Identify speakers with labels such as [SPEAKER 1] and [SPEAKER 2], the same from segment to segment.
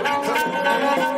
[SPEAKER 1] no,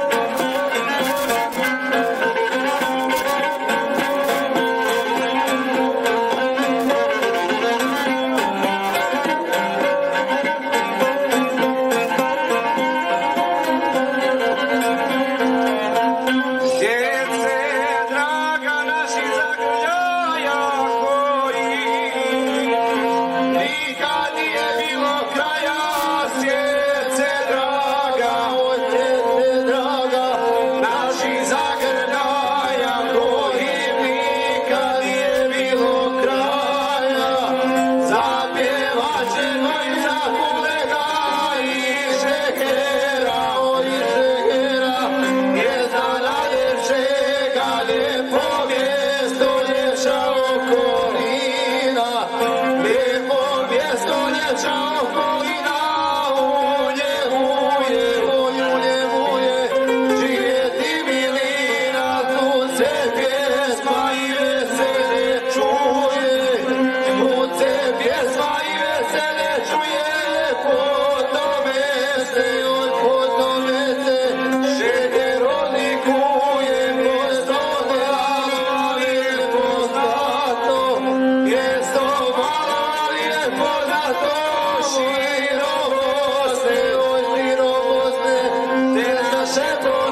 [SPEAKER 2] December.